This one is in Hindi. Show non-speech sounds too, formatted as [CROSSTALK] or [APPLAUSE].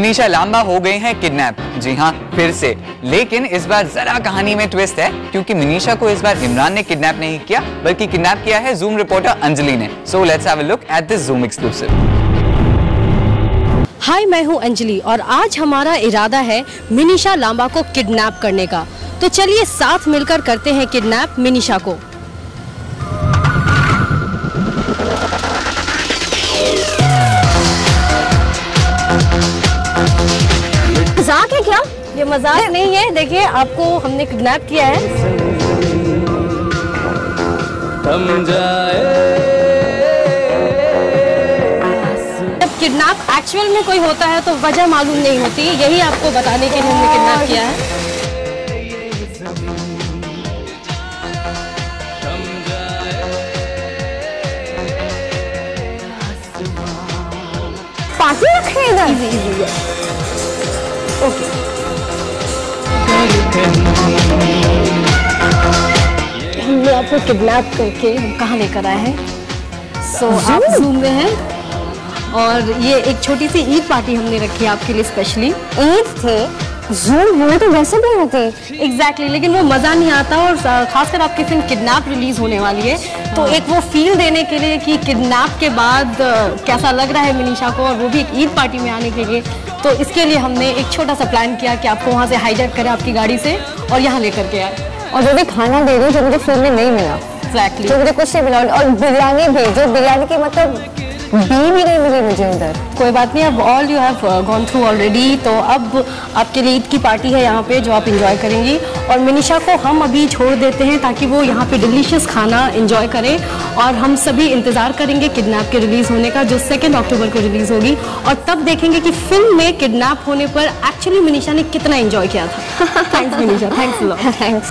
मनीषा लांबा हो गए हैं किडनैप। जी हाँ फिर से। लेकिन इस बार जरा कहानी में ट्विस्ट है, क्योंकि मनीषा को इस बार इमरान ने किडनैप नहीं किया, बल्कि किडनैप किया है जूम रिपोर्टर अंजलि ने। So let's have a look at this Zoom exclusive hi मैं हूँ अंजलि, और आज हमारा इरादा है मिनीशा लांबा को किडनैप करने का। तो चलिए साथ मिलकर करते हैं किडनैप मिनीशा को। ये मज़ाक नहीं है। देखिए आपको हमने किडनैप किया है। जब किडनैप एक्चुअल में कोई होता है तो वजह मालूम नहीं होती। यही आपको बताने के लिए हमने किडनैप किया है। पार्टी रखे इधर। ओके। हमने आपको किडनैप करके हम कहाँ लेकर आए हैं? सो आप जूम में हैं और ये एक छोटी सी ईद पार्टी हमने रखी है आपके लिए स्पेशली ईद थे? जूम हुए तो वैसे भी होते एग्जैक्टली exactly, लेकिन वो मज़ा नहीं आता और खासकर आपकी फ़िल्म किडनैप रिलीज़ होने वाली है। तो एक वो फील देने के लिए कि किडनैप के बाद कैसा लग रहा है मनीषा को और वो भी एक ईद पार्टी में आने के लिए। तो इसके लिए हमने एक छोटा सा प्लान किया कि आपको वहाँ से हाईजैक करें आपकी गाड़ी से और यहाँ लेकर के आए। और जो भी खाना दे रही हूँ जो मुझे फिर में नहीं मिला। एग्जैक्टली जो मुझे कुछ नहीं मिला और बिरयानी भी जो बिरयानी की मतलब भी नहीं मिली मुझे उधर कोई बात नहीं अब all you have gone through already तो अब आपके लिए ईद की पार्टी है यहाँ पे जो आप इंजॉय करेंगी। और मिनिशा को हम अभी छोड़ देते हैं ताकि वो यहाँ पे डिलीशियस खाना इंजॉय करें और हम सभी इंतज़ार करेंगे किडनैप के रिलीज़ होने का जो सेकेंड अक्टूबर को रिलीज़ होगी। और तब देखेंगे कि फ़िल्म में किडनैप होने पर एक्चुअली मिनिशा ने कितना इंजॉय किया था। [LAUGHS] Thanks मिनिशा thanks thanks